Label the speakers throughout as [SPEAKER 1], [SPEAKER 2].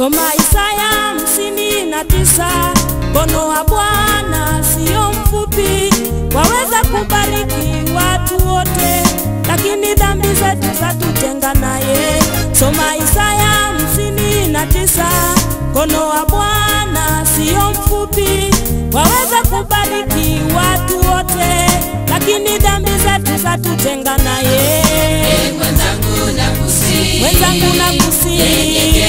[SPEAKER 1] Soma Isaya hamsini na tisa. Mkono wa Bwana sio mfupi, waweza kubariki watu wote, lakini dhambi zetu zatutenga naye. Soma Isaya hamsini na tisa. Mkono wa Bwana sio mfupi, waweza kubariki watu wote, lakini dhambi zetu zatutenga naye.
[SPEAKER 2] Mwenzangu nakusihi,
[SPEAKER 1] Mwenzangu nakusihi,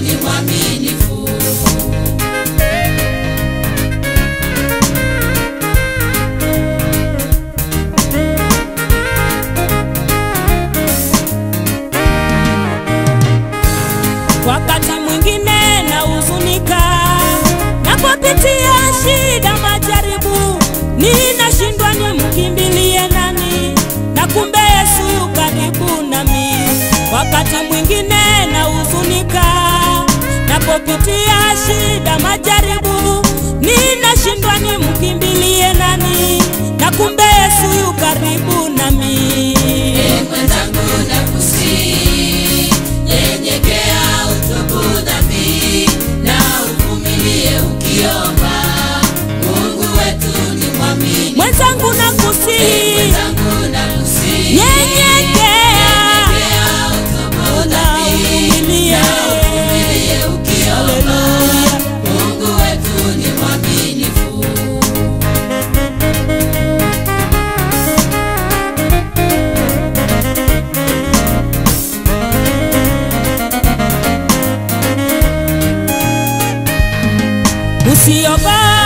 [SPEAKER 2] ni mwaminifu.
[SPEAKER 1] Wakati mwingine napopitia na majaribu, ninashindwa nimkimbilie nani, na kumbe Yesu yu karibu nami. Wakati mwingine nahuzunika. Napopitia shida, majaribu, ninashindwa nimkimbilie nani, na kumbe Yesu yu karibu sí ọba.